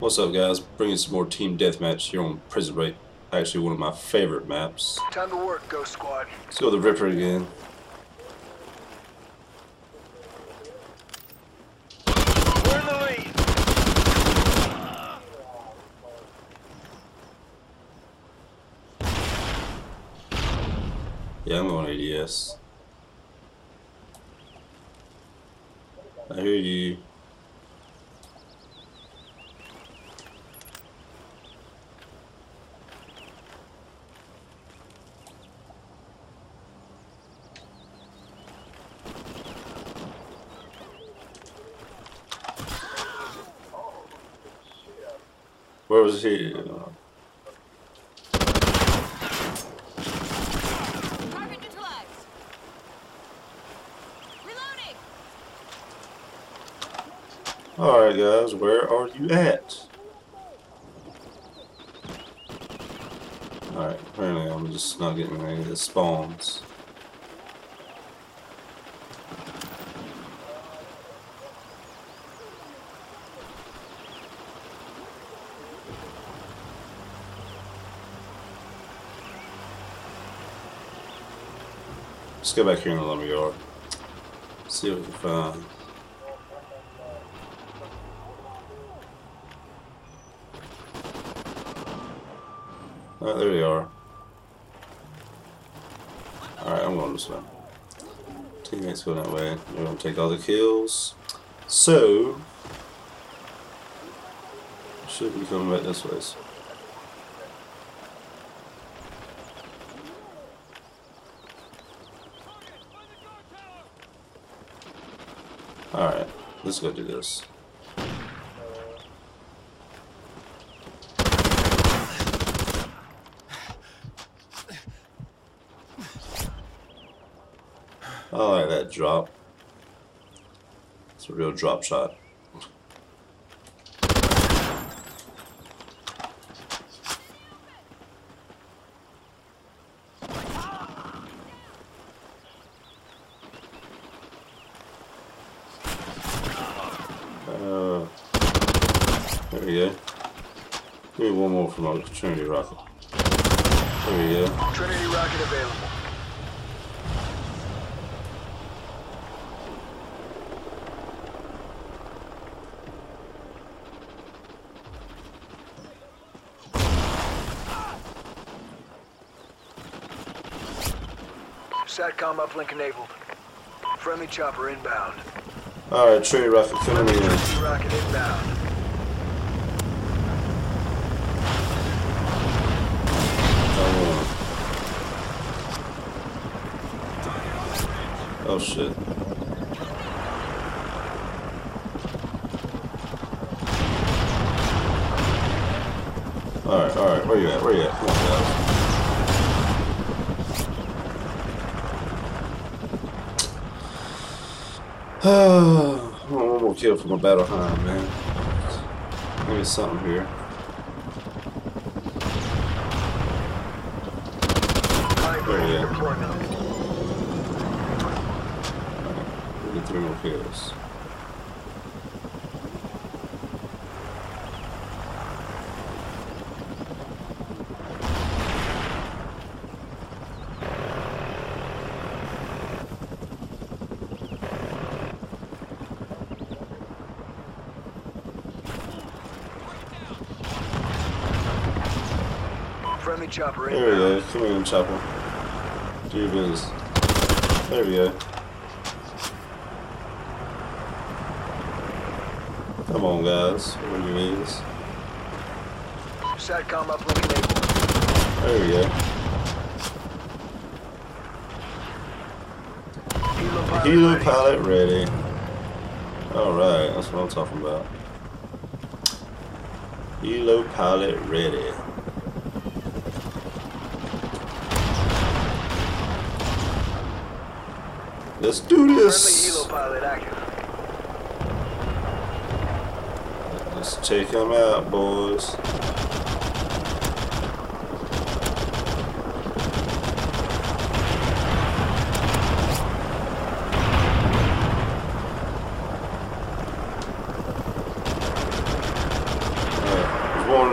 What's up, guys? Bringing some more Team Deathmatch here on Prison Break. Actually, one of my favorite maps. Time to work, Ghost Squad. Let's go with the Ripper again. We're in the lead. Yeah, I'm going ADS. I hear you. Where was he? Target neutralized. Reloading. Alright guys, where are you at? Alright, apparently I'm just not getting any of the spawns. Let's go back here in the lumber yard. See what we can find. Oh, there they are. Alright, I'm going this way. Teammates going that way. We're going to take all the kills. So, should be coming back this way. Alright, let's go do this. I like that drop. It's a real drop shot. There we go. Give me one more from my Trinity rocket. There we go. Trinity rocket available. Satcom uplink enabled. Friendly chopper inbound. Alright, Trinity rocket coming in. Trinity rocket inbound. Oh shit. Alright, alright, where you at? Where you at? Come on, guys. one more kill from a battle hind, man. Maybe something here. There we go. Get three. Friendly chopper There we go. Come in, Chopper. Do your business. There we go. Come on, guys. Where you is? Satcom uplink enabled. There we go. Helo pilot pilot ready. Alright, that's what I'm talking about. Helo pilot ready. Let's do Friendly this! helo pilot active. Let's check them out, boys.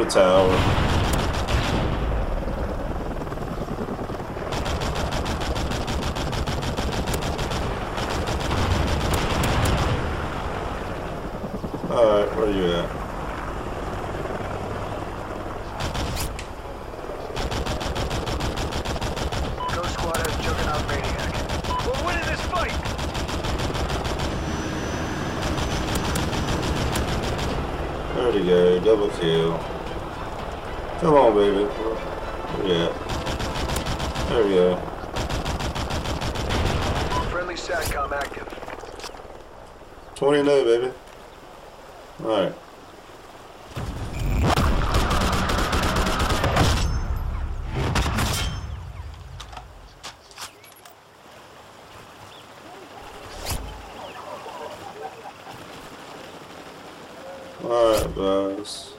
the tower. Alright, where you at? Ghost Squad has Juggernaut Maniac. We're winning this fight! There we go, double kill. Come on, baby. Yeah. There we go. Friendly SATCOM active. 20 and 0, baby. Alright. Alright, guys.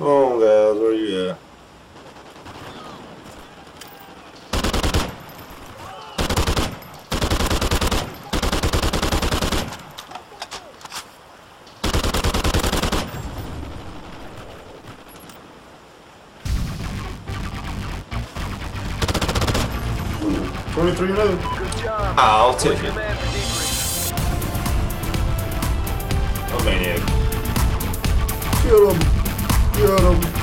On, guys, where you at? Twenty-three oh. Good job. I'll take it. Oh, man for debrief? A maniac. Get him! Get him!